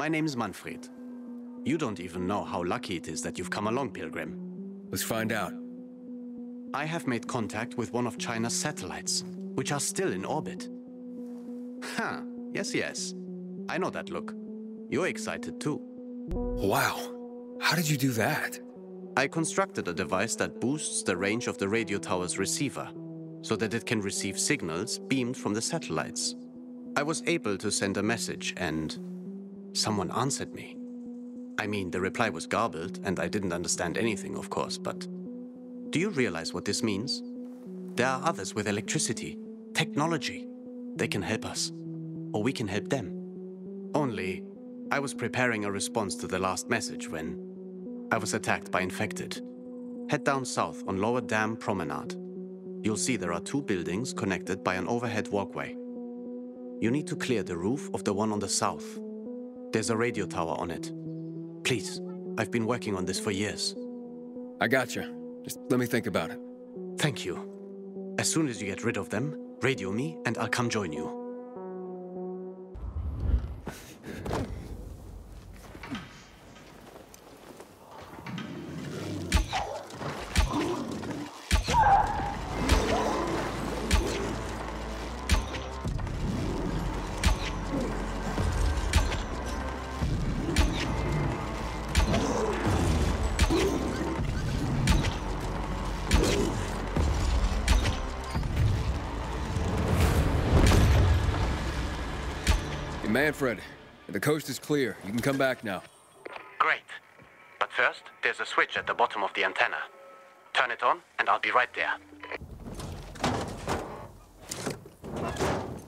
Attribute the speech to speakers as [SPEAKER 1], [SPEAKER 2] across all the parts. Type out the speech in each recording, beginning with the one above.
[SPEAKER 1] My name's Manfred. You don't even know how lucky it is that you've come along, Pilgrim.
[SPEAKER 2] Let's find out.
[SPEAKER 1] I have made contact with one of China's satellites, which are still in orbit. Huh, yes, yes. I know that look. You're excited too.
[SPEAKER 2] Wow. How did you do that?
[SPEAKER 1] I constructed a device that boosts the range of the radio tower's receiver, so that it can receive signals beamed from the satellites. I was able to send a message and someone answered me. I mean, the reply was garbled, and I didn't understand anything, of course, but do you realize what this means? There are others with electricity, technology. They can help us, or we can help them. Only, I was preparing a response to the last message when I was attacked by infected. Head down south on Lower Dam Promenade. You'll see there are two buildings connected by an overhead walkway. You need to clear the roof of the one on the south. There's a radio tower on it. Please, I've been working on this for years.
[SPEAKER 2] I got you. Just let me think about it.
[SPEAKER 1] Thank you. As soon as you get rid of them, radio me and I'll come join you.
[SPEAKER 2] Manfred, the coast is clear. You can come back now.
[SPEAKER 1] Great. But first, there's a switch at the bottom of the antenna. Turn it on, and I'll be right there.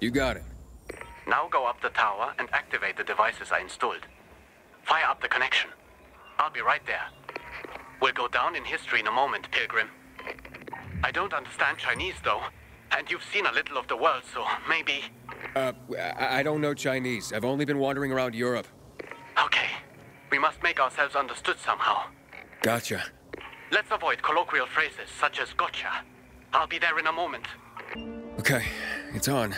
[SPEAKER 2] You got it.
[SPEAKER 1] Now go up the tower and activate the devices I installed. Fire up the connection. I'll be right there. We'll go down in history in a moment, Pilgrim. I don't understand Chinese, though. And you've seen a little of the world, so maybe...
[SPEAKER 2] Uh, I, don't know Chinese. I've only been wandering around Europe.
[SPEAKER 1] Okay. We must make ourselves understood somehow.
[SPEAKER 2] Gotcha.
[SPEAKER 1] Let's avoid colloquial phrases such as gotcha. I'll be there in a moment.
[SPEAKER 2] Okay, it's on.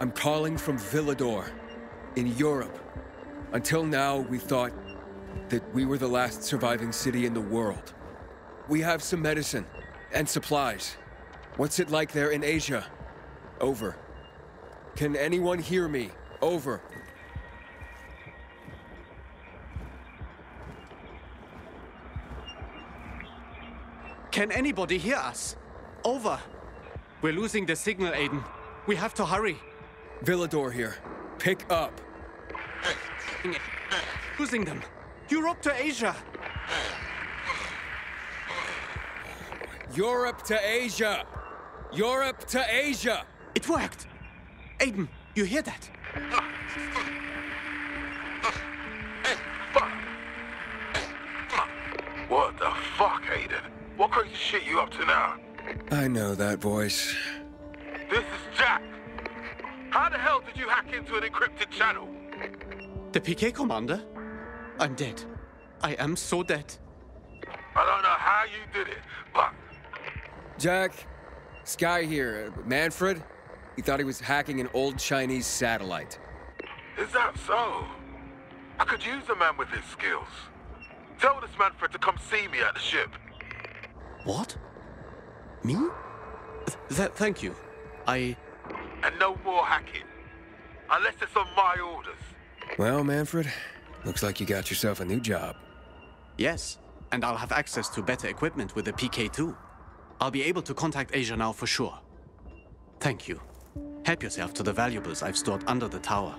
[SPEAKER 2] I'm calling from Villedor, in Europe. Until now, we thought that we were the last surviving city in the world. We have some medicine and supplies. What's it like there in Asia? Over. Can anyone hear me? Over.
[SPEAKER 1] Can anybody hear us? Over. We're losing the signal, Aiden. We have to hurry.
[SPEAKER 2] Villedor here. Pick up.
[SPEAKER 1] Losing them. Europe to Asia.
[SPEAKER 2] Europe to Asia! Europe to Asia!
[SPEAKER 1] It worked. Aiden, you hear that?
[SPEAKER 3] What the fuck, Aiden? What crazy shit you up to now?
[SPEAKER 2] I know that voice.
[SPEAKER 3] This is Jack. How the hell did you hack into an encrypted channel?
[SPEAKER 1] The PK commander? I'm dead. I am so dead.
[SPEAKER 3] I don't know how you did it, but
[SPEAKER 2] Jack, Sky here. Uh, Manfred? He thought he was hacking an old Chinese satellite.
[SPEAKER 3] is that so? I could use a man with his skills. Tell this Manfred to come see me at the ship.
[SPEAKER 1] What? Me? Th- th- thank you. I.
[SPEAKER 3] And no more hacking. Unless it's on my orders.
[SPEAKER 2] Well, Manfred, looks like you got yourself a new job.
[SPEAKER 1] Yes, and I'll have access to better equipment with the PK2. I'll be able to contact Asia now for sure. Thank you. Help yourself to the valuables I've stored under the tower.